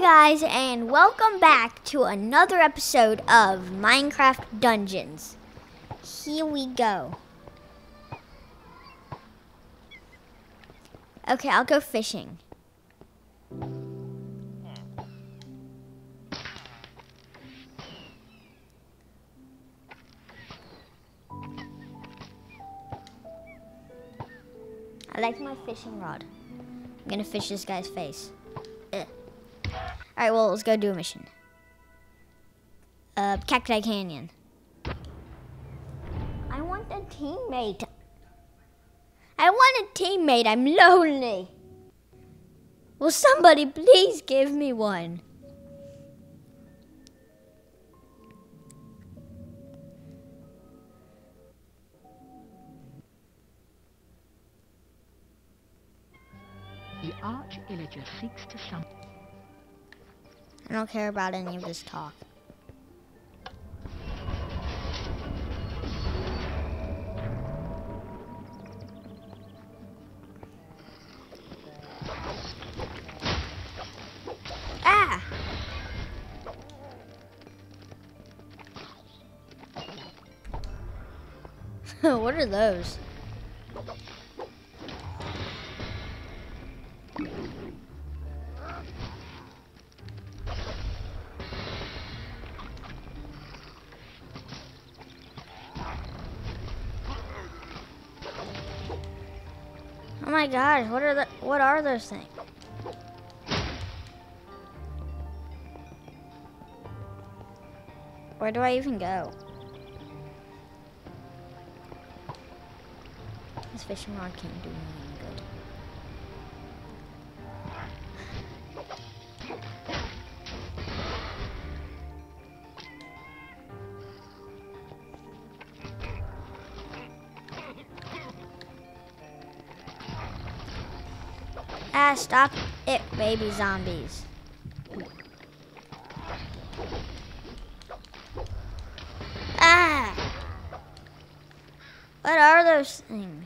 Guys, and welcome back to another episode of Minecraft Dungeons. Here we go. Okay, I'll go fishing. I like my fishing rod. I'm gonna fish this guy's face. Ugh. Alright, well, let's go do a mission. Uh, Cacti Canyon. I want a teammate. I want a teammate. I'm lonely. Will somebody please give me one? The arch illager seeks to summon. I don't care about any of this talk. Ah! what are those? My god, what are the what are those things? Where do I even go? This fishing rod can't do me Ah, stop it, baby zombies. Ah! What are those things?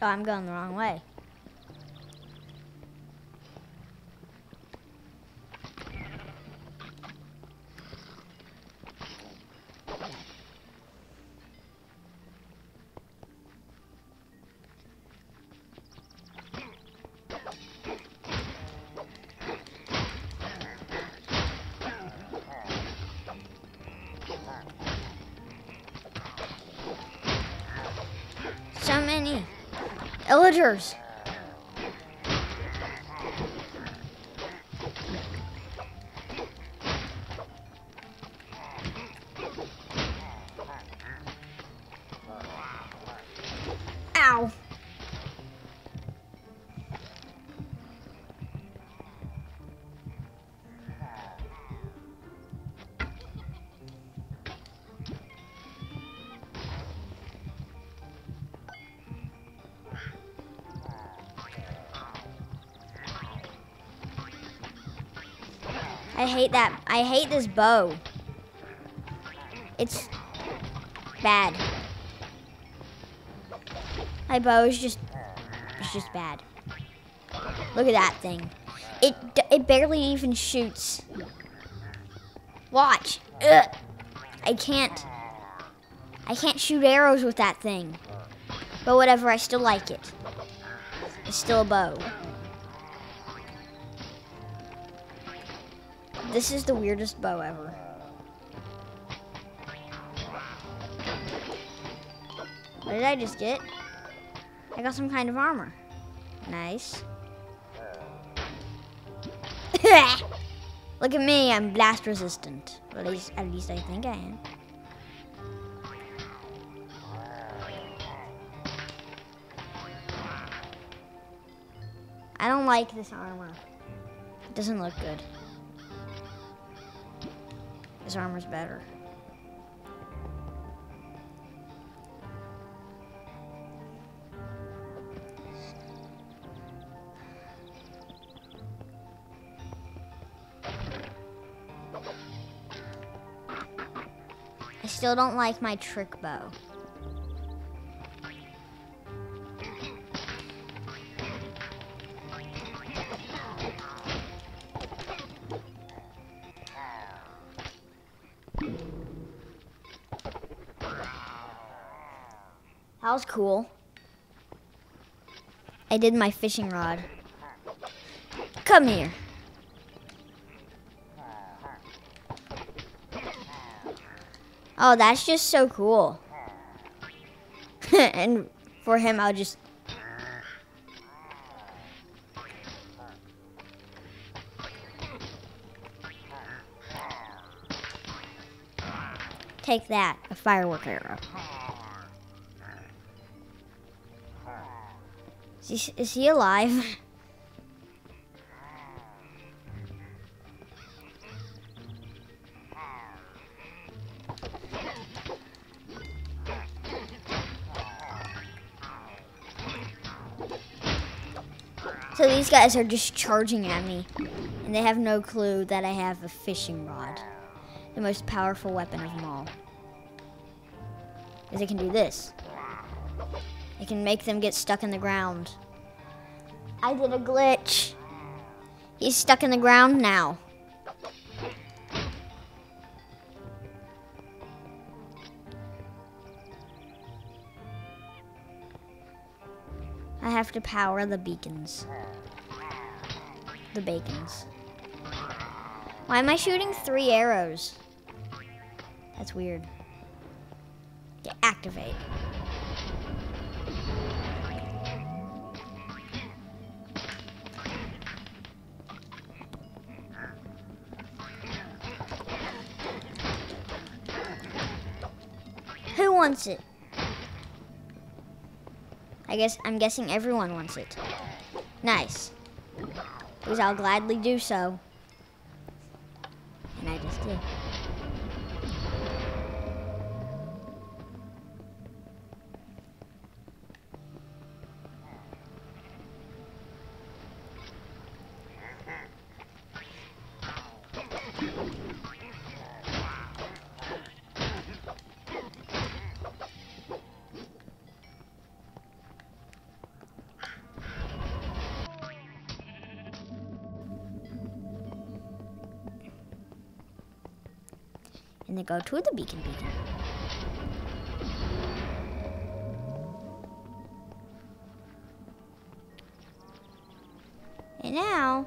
Oh, I'm going the wrong way. Illagers. I hate that. I hate this bow. It's bad. My bow is just, it's just bad. Look at that thing. It, it barely even shoots. Watch. Ugh. I can't. I can't shoot arrows with that thing. But whatever, I still like it. It's still a bow. This is the weirdest bow ever. What did I just get? I got some kind of armor. Nice. Look at me, I'm blast resistant. At least, at least I think I am. I don't like this armor. It doesn't look good. This armor's better. I still don't like my trick bow. That was cool. I did my fishing rod. Come here. Oh, that's just so cool. and for him, I'll just. Take that, a firework arrow. Is he, is he alive? So these guys are just charging at me, and they have no clue that I have a fishing rod, the most powerful weapon of them all. Because it can do this. Can make them get stuck in the ground. I did a glitch. He's stuck in the ground now. I have to power the beacons. The bacons. Why am I shooting three arrows? That's weird. Activate. Wants it? I guess I'm guessing everyone wants it. Nice. Because I'll gladly do so. And I just did. Go to the beacon beacon. And now,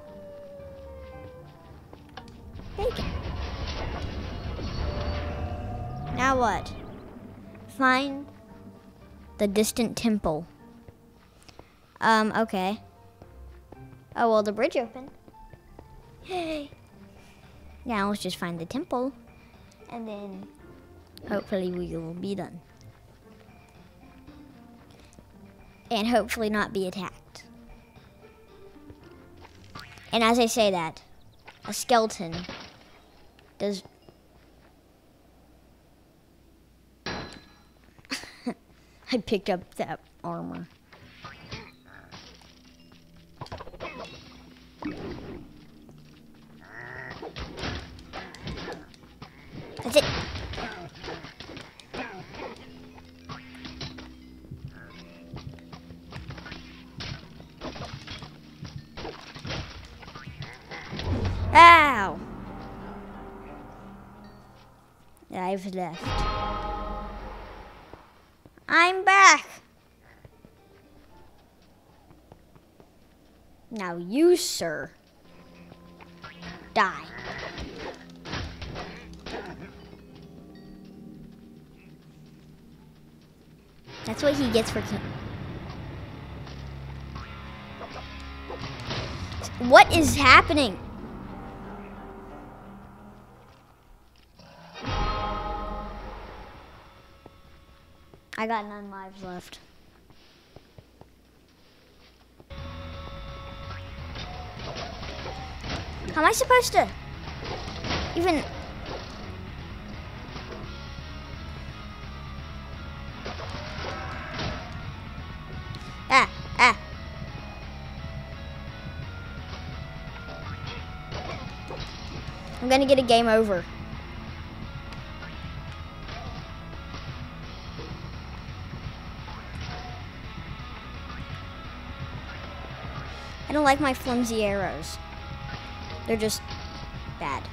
bacon. Now what? Find the distant temple. Um, okay. Oh, well, the bridge opened. Yay. Now let's just find the temple. And then hopefully we will be done. And hopefully not be attacked. And as I say that, a skeleton does. I picked up that armor. Left. I'm back. Now you, sir, die. That's what he gets for. What is happening? I got nine lives left. How am I supposed to even Ah, ah. I'm gonna get a game over. I don't like my flimsy arrows. They're just bad.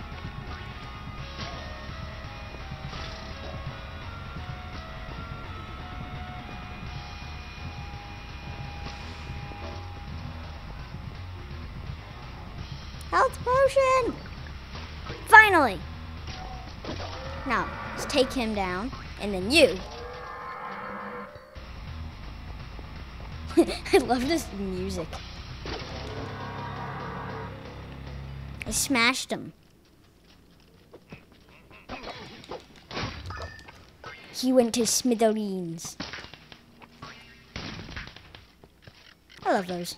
Health potion! Finally! Now, let's take him down, and then you. I love this music. I smashed him. He went to smithereens. I love those.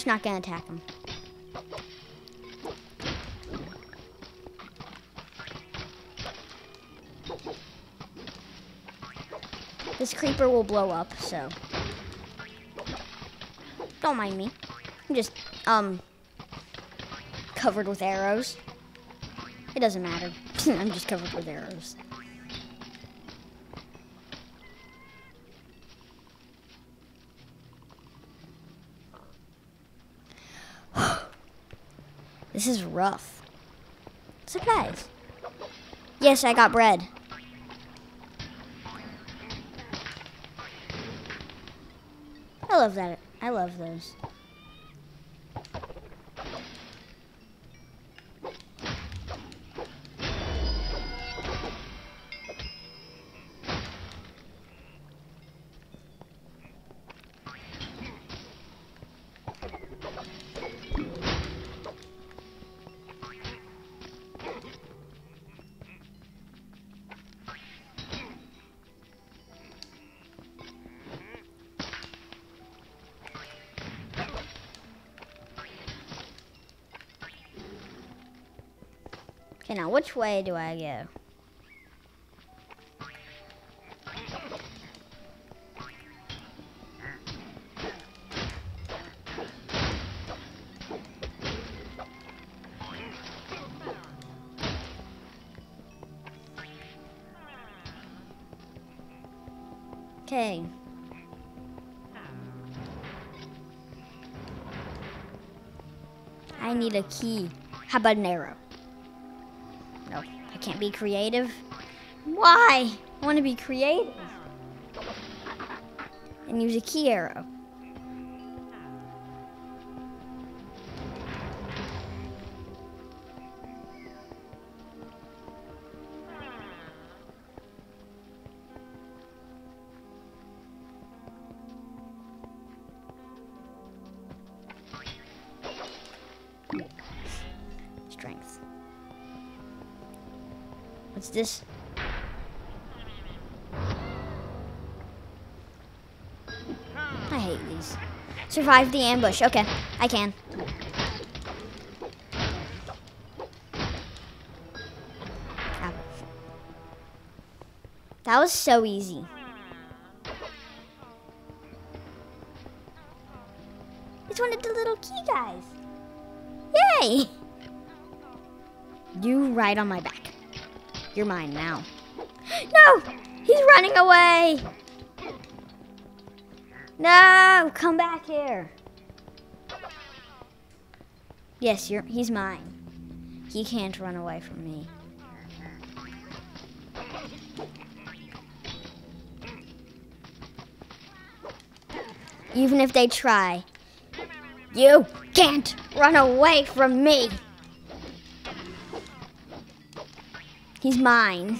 Just not gonna attack him. This creeper will blow up, so don't mind me. I'm just um covered with arrows. It doesn't matter. I'm just covered with arrows. This is rough. Surprise. Yes, I got bread. I love that. I love those. Okay, now which way do I go? Okay. I need a key. How about an arrow? Can't be creative. Why? I want to be creative. And use a key arrow. What's this? I hate these. Survive the ambush. Okay, I can. That was so easy. It's one of the little key guys. Yay! You ride on my back. You're mine now. No! He's running away! No! Come back here. Yes, you're, he's mine. He can't run away from me. Even if they try, you can't run away from me. He's mine.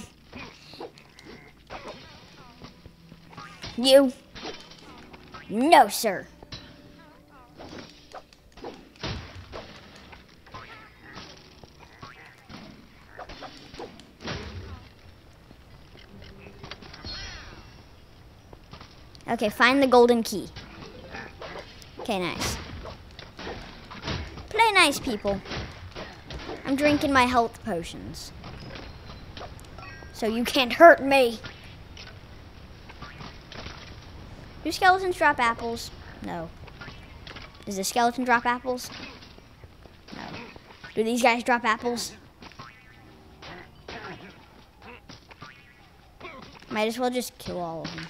You. No, sir. Okay, find the golden key. Okay, nice. Play nice, people. I'm drinking my health potions. So you can't hurt me. Do skeletons drop apples? No. Does the skeleton drop apples? No. Do these guys drop apples? Might as well just kill all of them.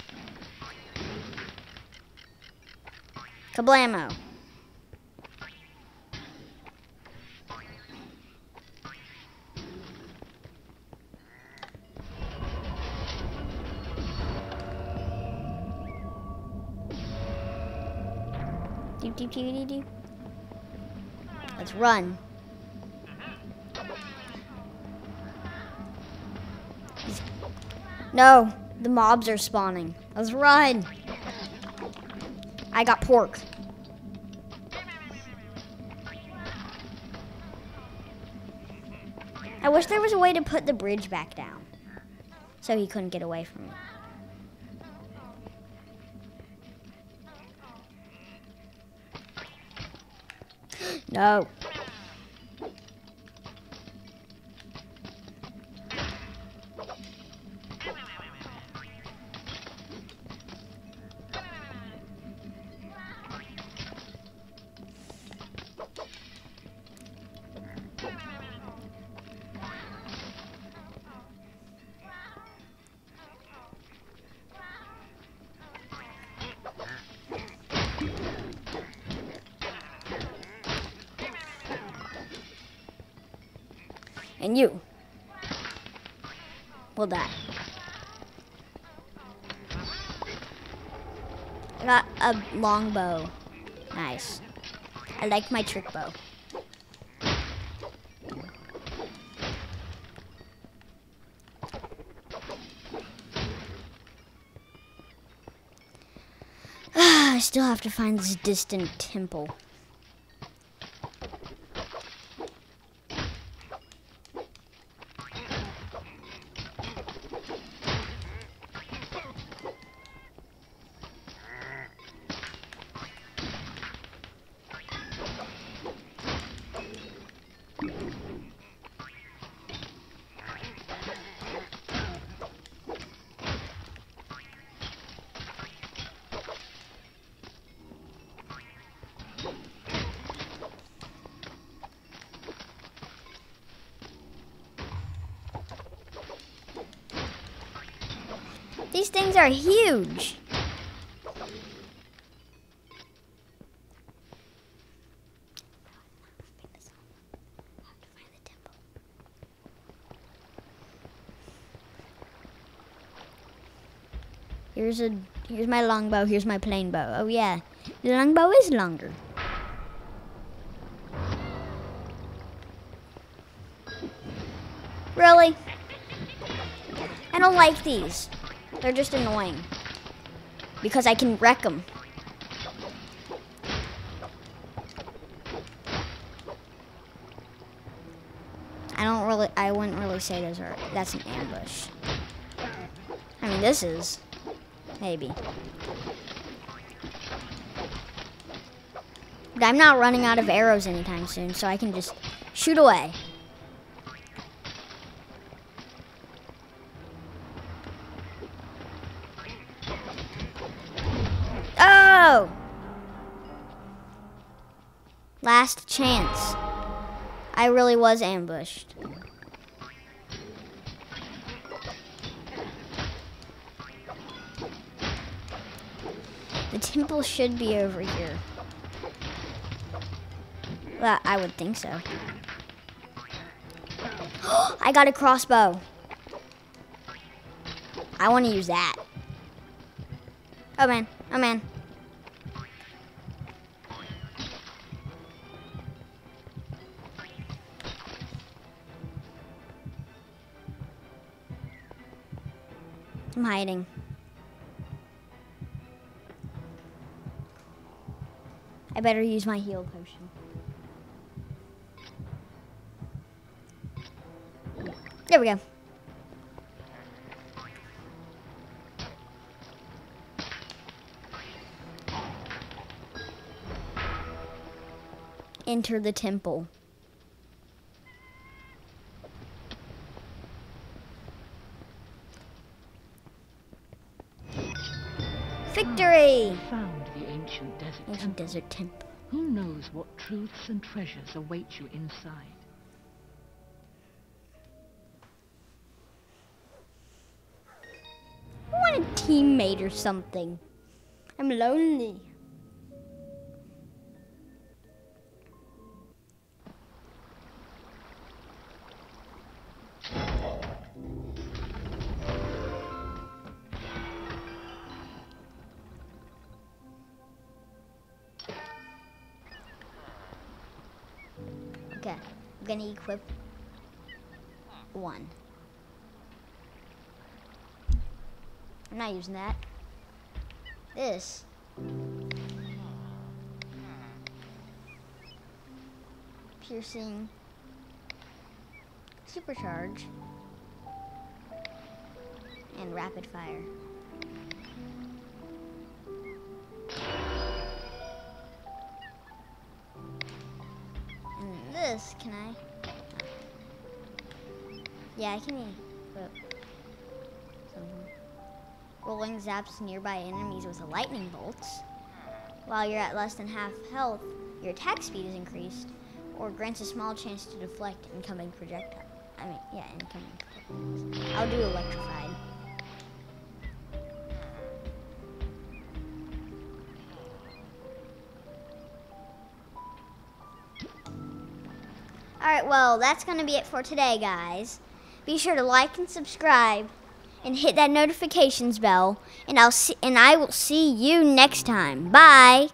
Kablamo. Let's run. No, the mobs are spawning. Let's run. I got pork. I wish there was a way to put the bridge back down so he couldn't get away from me. No. And you will die. I got a long bow. Nice. I like my trick bow. I still have to find this distant temple. These things are huge. Here's a here's my longbow, here's my plain bow. Oh yeah. The longbow is longer. Really? I don't like these. They're just annoying. Because I can wreck them. I don't really, I wouldn't really say those are, that's an ambush. I mean, this is. Maybe. But I'm not running out of arrows anytime soon, so I can just shoot away. Really was ambushed. The temple should be over here. Well, I would think so. I got a crossbow. I want to use that. Oh man, oh man. I'm hiding. I better use my heal potion. There we go. Enter the temple. Victory! Found the ancient desert Ancient temple. desert temple. Who knows what truths and treasures await you inside? I want a teammate or something. I'm lonely. Okay, uh, I'm gonna equip one. I'm not using that. This. Piercing. Supercharge. And rapid fire. This, can I? Yeah, I can equip oh. something. Rolling zaps nearby enemies with a lightning bolts. While you're at less than half health, your attack speed is increased, or grants a small chance to deflect incoming projectiles. I mean, yeah, incoming projectiles. I'll do electrified. Well, that's going to be it for today, guys. Be sure to like and subscribe and hit that notifications bell and I'll see and I will see you next time. Bye.